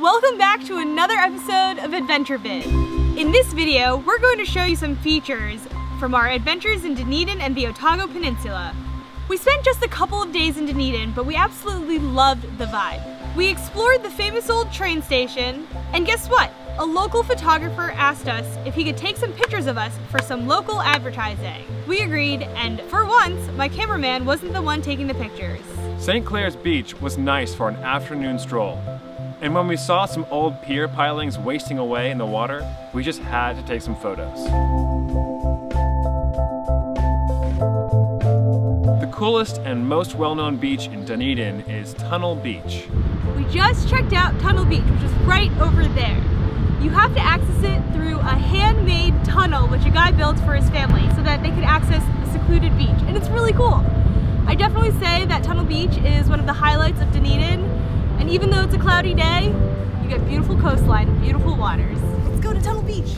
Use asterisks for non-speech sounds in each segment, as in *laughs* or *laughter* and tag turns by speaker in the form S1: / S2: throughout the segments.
S1: Welcome back to another episode of Adventure Viv. In this video, we're going to show you some features from our adventures in Dunedin and the Otago Peninsula. We spent just a couple of days in Dunedin, but we absolutely loved the vibe. We explored the famous old train station, and guess what? A local photographer asked us if he could take some pictures of us for some local advertising. We agreed, and for once, my cameraman wasn't the one taking the pictures.
S2: St. Clair's Beach was nice for an afternoon stroll. And when we saw some old pier pilings wasting away in the water, we just had to take some photos. The coolest and most well-known beach in Dunedin is Tunnel Beach.
S1: We just checked out Tunnel Beach, which is right over there. You have to access it through a handmade tunnel which a guy built for his family so that they could access a secluded beach, and it's really cool. I definitely say that Tunnel Beach is one of the highlights of even though it's a cloudy day, you get beautiful coastline, beautiful waters. Let's go to Tunnel Beach.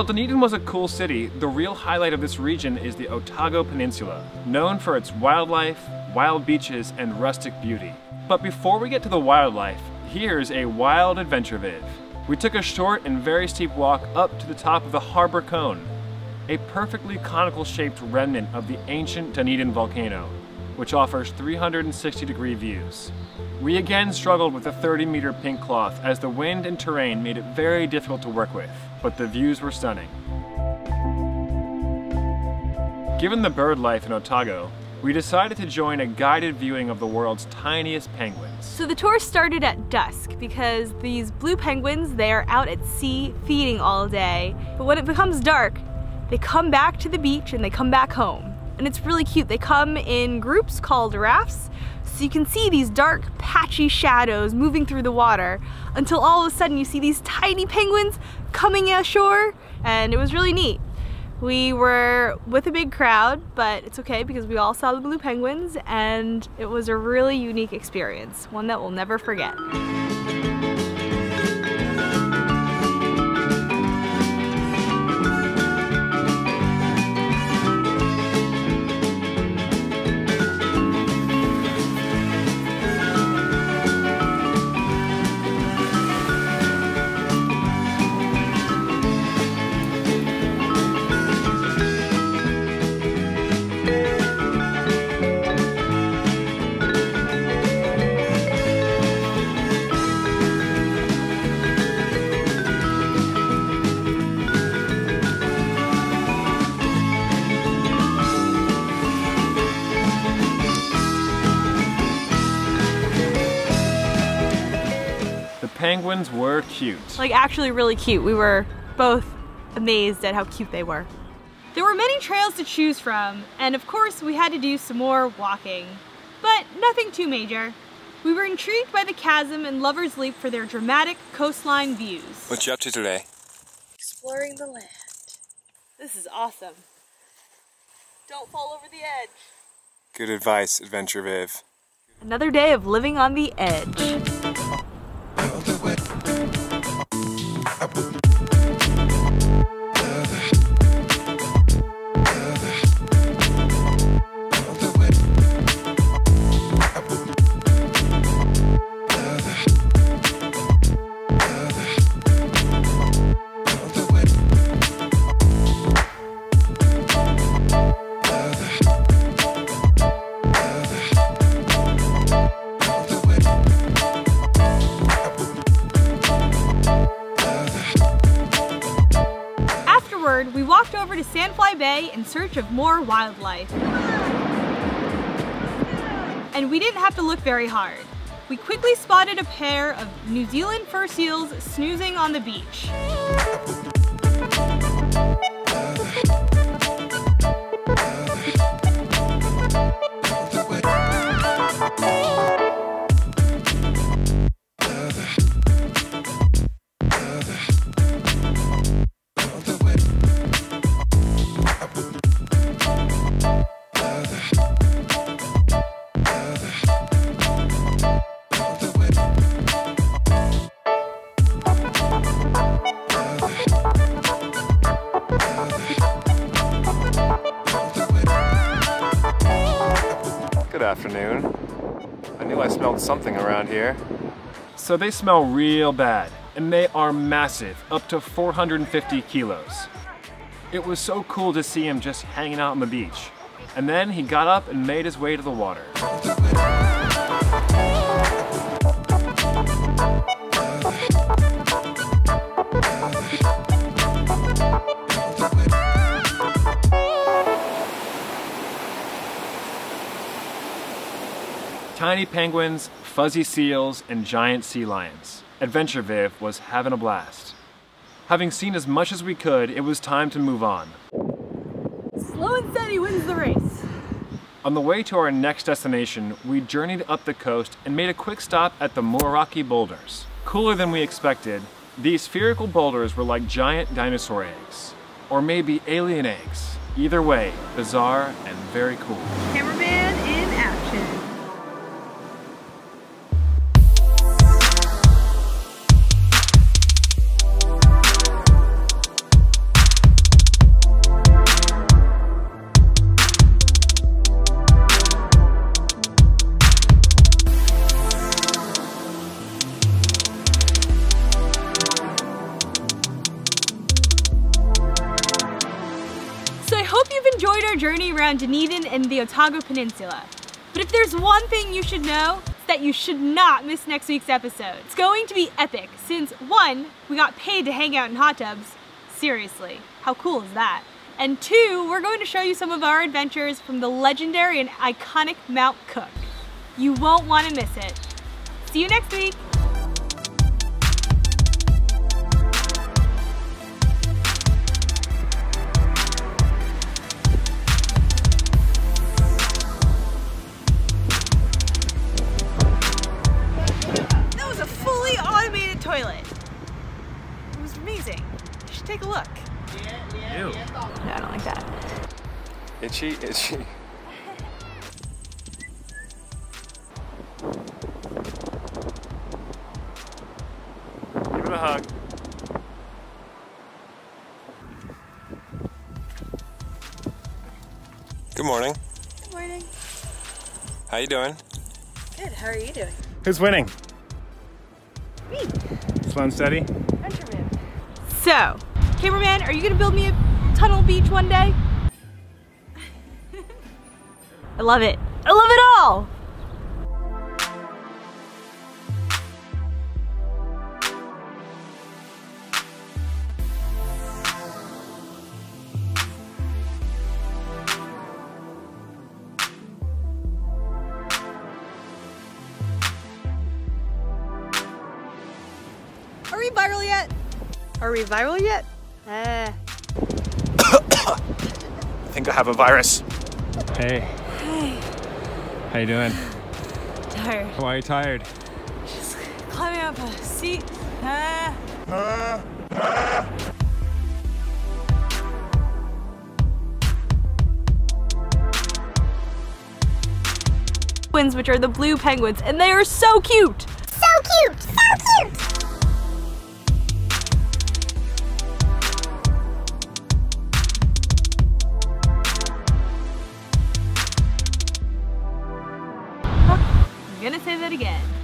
S2: While Dunedin was a cool city, the real highlight of this region is the Otago Peninsula, known for its wildlife, wild beaches, and rustic beauty. But before we get to the wildlife, here's a wild adventure viv. We took a short and very steep walk up to the top of the Harbor Cone, a perfectly conical shaped remnant of the ancient Dunedin volcano, which offers 360 degree views. We again struggled with the 30 meter pink cloth as the wind and terrain made it very difficult to work with, but the views were stunning. Given the bird life in Otago, we decided to join a guided viewing of the world's tiniest penguins.
S1: So the tour started at dusk because these blue penguins, they are out at sea feeding all day. But when it becomes dark, they come back to the beach and they come back home. And it's really cute. They come in groups called rafts. So you can see these dark, patchy shadows moving through the water until all of a sudden you see these tiny penguins coming ashore. And it was really neat. We were with a big crowd, but it's okay because we all saw the blue penguins and it was a really unique experience, one that we'll never forget.
S2: Penguins were cute.
S1: Like actually really cute. We were both amazed at how cute they were. There were many trails to choose from, and of course we had to do some more walking, but nothing too major. We were intrigued by the chasm and Lover's Leap for their dramatic coastline views.
S2: What you up to today?
S1: Exploring the land. This is awesome. Don't fall over the edge.
S2: Good advice, Adventure Viv.
S1: Another day of living on the edge. In search of more wildlife. And we didn't have to look very hard. We quickly spotted a pair of New Zealand fur seals snoozing on the beach.
S2: Something around here. So they smell real bad, and they are massive, up to 450 kilos. It was so cool to see him just hanging out on the beach. And then he got up and made his way to the water. Tiny penguins, fuzzy seals, and giant sea lions. Adventure Viv was having a blast. Having seen as much as we could, it was time to move on.
S1: Slow and steady wins the race.
S2: On the way to our next destination, we journeyed up the coast and made a quick stop at the Moeraki Boulders. Cooler than we expected, these spherical boulders were like giant dinosaur eggs. Or maybe alien eggs. Either way, bizarre and very cool.
S1: Enjoyed our journey around Dunedin and the Otago Peninsula. But if there's one thing you should know, it's that you should not miss next week's episode. It's going to be epic since one, we got paid to hang out in hot tubs. Seriously, how cool is that? And two, we're going to show you some of our adventures from the legendary and iconic Mount Cook. You won't want to miss it. See you next week. Toilet. It was amazing. You should take a look.
S2: Ew.
S1: No, I don't like that.
S2: Itchy, itchy. Give it a hug.
S3: Good morning.
S1: Good morning.
S3: How you doing?
S1: Good. How are you doing?
S2: Who's winning?
S1: Me.
S2: Slow and steady?
S1: So, cameraman, are you gonna build me a tunnel beach one day? *laughs* I love it. I love it all. Yet? Are we viral yet? Uh, *coughs*
S2: I think I have a virus. Hey. Hey. How you doing?
S1: tired.
S2: Why are you tired?
S1: Just climbing up a seat. Ah. Penguins, which are the blue penguins, and they are. So cute! That again.